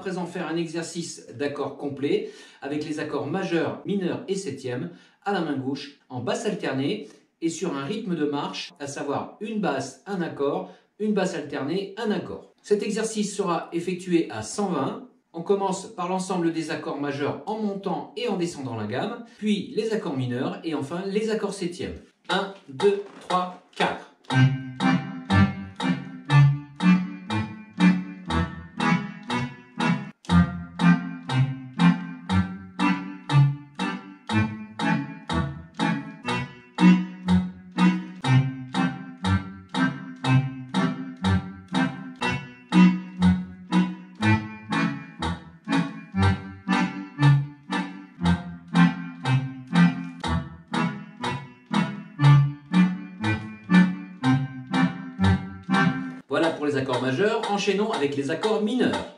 présent faire un exercice d'accord complet avec les accords majeurs, mineurs et septièmes à la main gauche en basse alternée et sur un rythme de marche, à savoir une basse, un accord, une basse alternée, un accord. Cet exercice sera effectué à 120. On commence par l'ensemble des accords majeurs en montant et en descendant la gamme, puis les accords mineurs et enfin les accords septièmes. 1, 2, 3, 4. Les accords majeurs, enchaînons avec les accords mineurs.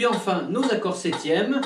Puis enfin, nos accords septièmes.